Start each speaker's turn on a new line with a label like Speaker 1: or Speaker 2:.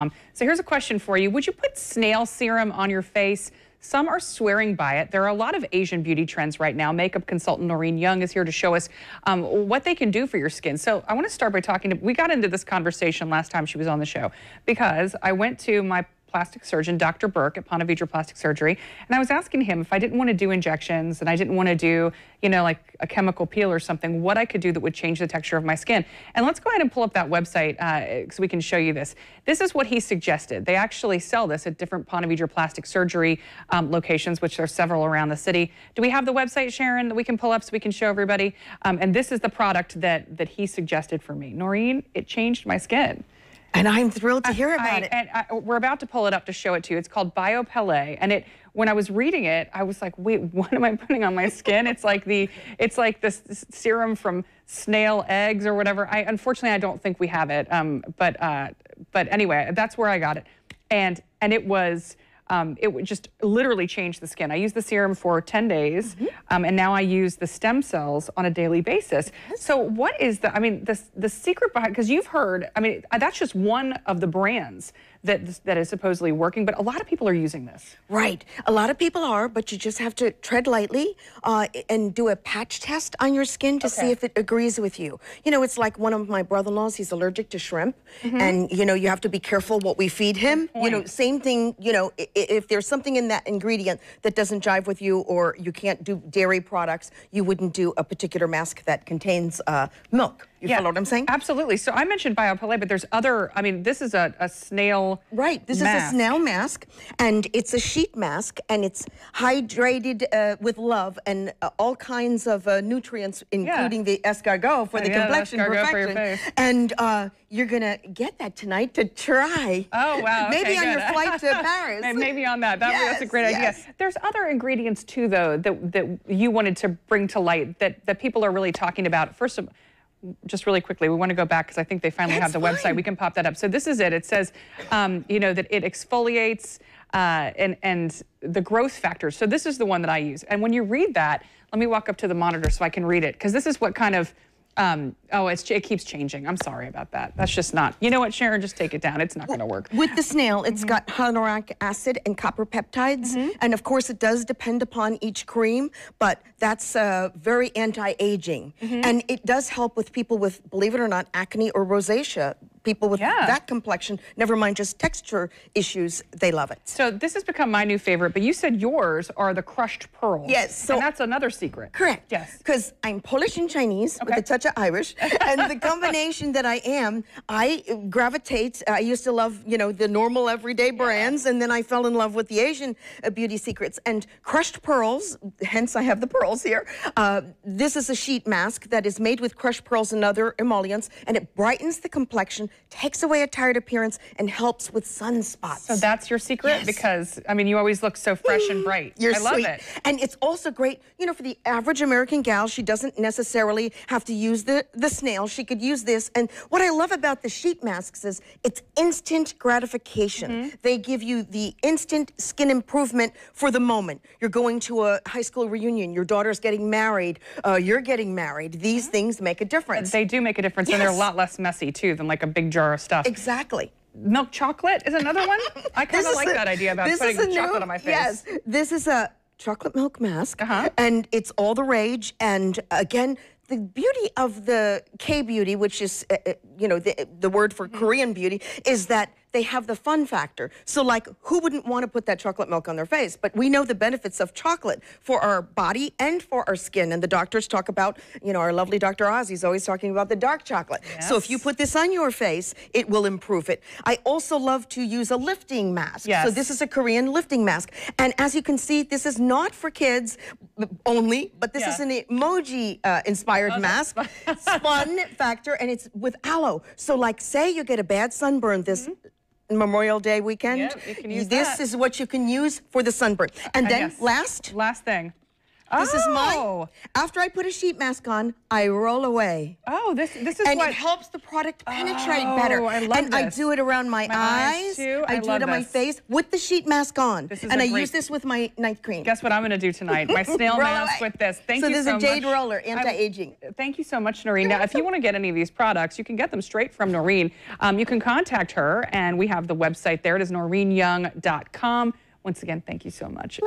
Speaker 1: So here's a question for you. Would you put snail serum on your face? Some are swearing by it. There are a lot of Asian beauty trends right now. Makeup consultant Noreen Young is here to show us um, what they can do for your skin. So I want to start by talking to, we got into this conversation last time she was on the show because I went to my plastic surgeon, Dr. Burke at Ponte Vedra Plastic Surgery, and I was asking him if I didn't want to do injections and I didn't want to do, you know, like a chemical peel or something, what I could do that would change the texture of my skin. And let's go ahead and pull up that website uh, so we can show you this. This is what he suggested. They actually sell this at different Ponte Vedra Plastic Surgery um, locations, which there are several around the city. Do we have the website, Sharon, that we can pull up so we can show everybody? Um, and this is the product that, that he suggested for me. Noreen, it changed my skin.
Speaker 2: And I'm thrilled to hear about
Speaker 1: I,
Speaker 2: it.
Speaker 1: And I, we're about to pull it up to show it to you. It's called BioPelle, and it. When I was reading it, I was like, "Wait, what am I putting on my skin?" it's like the, it's like this serum from snail eggs or whatever. I unfortunately I don't think we have it. Um, but uh, but anyway, that's where I got it, and and it was um, it would just literally change the skin. I used the serum for 10 days, mm -hmm. um, and now I use the stem cells on a daily basis. Yes. So what is the, I mean, the, the secret behind, because you've heard, I mean, that's just one of the brands that that is supposedly working, but a lot of people are using this.
Speaker 2: Right, a lot of people are, but you just have to tread lightly uh, and do a patch test on your skin to okay. see if it agrees with you. You know, it's like one of my brother-in-laws, he's allergic to shrimp, mm -hmm. and you know, you have to be careful what we feed him. You know, same thing, you know, if there's something in that ingredient that doesn't jive with you or you can't do dairy products, you wouldn't do a particular mask that contains uh, milk. You yeah, follow what I'm saying?
Speaker 1: Absolutely. So I mentioned BioPelle, but there's other, I mean, this is a, a snail
Speaker 2: Right. This
Speaker 1: mask.
Speaker 2: is a snail mask, and it's a sheet mask, and it's hydrated uh, with love and uh, all kinds of uh, nutrients, including yeah. the escargot for oh, the yeah, complexion perfection. And uh, you're going to get that tonight to try.
Speaker 1: Oh, wow.
Speaker 2: Maybe
Speaker 1: okay,
Speaker 2: on
Speaker 1: good.
Speaker 2: your flight to Paris.
Speaker 1: Maybe on that. that yes, that's a great yes. idea. There's other ingredients, too, though, that, that you wanted to bring to light that, that people are really talking about. First of all, just really quickly, we want to go back because I think they finally
Speaker 2: That's
Speaker 1: have the
Speaker 2: fine.
Speaker 1: website. We can pop that up. So this is it. It says, um, you know, that it exfoliates uh, and, and the growth factors. So this is the one that I use. And when you read that, let me walk up to the monitor so I can read it because this is what kind of um, oh, it's, it keeps changing. I'm sorry about that. That's just not, you know what, Sharon, just take it down. It's not going to work.
Speaker 2: With the snail, it's mm -hmm. got hyaluronic acid and copper peptides. Mm -hmm. And of course, it does depend upon each cream, but that's uh, very anti-aging. Mm -hmm. And it does help with people with, believe it or not, acne or rosacea people with yeah. that complexion, never mind just texture issues, they love it.
Speaker 1: So this has become my new favorite, but you said yours are the crushed pearls.
Speaker 2: Yes.
Speaker 1: So and that's another secret.
Speaker 2: Correct.
Speaker 1: Yes.
Speaker 2: Because I'm Polish and Chinese okay. with a touch of Irish. and the combination that I am, I gravitate, I used to love, you know, the normal everyday brands, yeah. and then I fell in love with the Asian uh, beauty secrets. And crushed pearls, hence I have the pearls here. Uh, this is a sheet mask that is made with crushed pearls and other emollients, and it brightens the complexion takes away a tired appearance, and helps with sunspots.
Speaker 1: So that's your secret? Yes. Because, I mean, you always look so fresh and bright.
Speaker 2: You're
Speaker 1: I love
Speaker 2: sweet.
Speaker 1: it.
Speaker 2: And it's also great, you know, for the average American gal, she doesn't necessarily have to use the, the snail. She could use this. And what I love about the sheet masks is it's instant gratification. Mm -hmm. They give you the instant skin improvement for the moment. You're going to a high school reunion, your daughter's getting married, uh, you're getting married. These mm -hmm. things make a difference.
Speaker 1: They do make a difference, yes. and they're a lot less messy, too, than like a big jar of stuff.
Speaker 2: Exactly.
Speaker 1: Milk chocolate is another one. I kind of like a, that idea about putting chocolate new, on my face.
Speaker 2: Yes, this is a chocolate milk mask, uh -huh. and it's all the rage. And again, the beauty of the K beauty, which is, uh, uh you know, the, the word for mm -hmm. Korean beauty, is that they have the fun factor. So like, who wouldn't want to put that chocolate milk on their face? But we know the benefits of chocolate for our body and for our skin. And the doctors talk about, you know, our lovely Dr. Ozzy's always talking about the dark chocolate. Yes. So if you put this on your face, it will improve it. I also love to use a lifting mask. Yes. So this is a Korean lifting mask. And as you can see, this is not for kids only, but this yeah. is an emoji uh, inspired oh, mask. fun factor, and it's with aloe. So like say you get a bad sunburn this mm -hmm Memorial Day weekend.
Speaker 1: Yep, you can use
Speaker 2: this
Speaker 1: that.
Speaker 2: is what you can use for the sunburn. And then last?
Speaker 1: Last thing.
Speaker 2: This is my.
Speaker 1: Oh.
Speaker 2: After I put a sheet mask on, I roll away.
Speaker 1: Oh, this this is
Speaker 2: and
Speaker 1: what
Speaker 2: it helps the product penetrate
Speaker 1: Oh,
Speaker 2: better.
Speaker 1: I love
Speaker 2: and I
Speaker 1: this.
Speaker 2: do it around my,
Speaker 1: My eyes, too. I
Speaker 2: I, do
Speaker 1: love
Speaker 2: it on my
Speaker 1: this.
Speaker 2: face with the sheet mask on.
Speaker 1: This is
Speaker 2: and
Speaker 1: a
Speaker 2: I
Speaker 1: great-
Speaker 2: use this with my night cream.
Speaker 1: Guess what I'm going to do tonight? My snail
Speaker 2: Roll
Speaker 1: mask
Speaker 2: away.
Speaker 1: with this. Thank you.
Speaker 2: so
Speaker 1: you
Speaker 2: there's
Speaker 1: so
Speaker 2: a jade
Speaker 1: much.
Speaker 2: roller,
Speaker 1: I-
Speaker 2: anti-aging.
Speaker 1: Thank you so much, Noreen. Now, if you want to get any of these products, you can get them straight from Noreen. Um, you can contact her, and we have the website there. It is noreenyoung.com. Once again, thank you so much.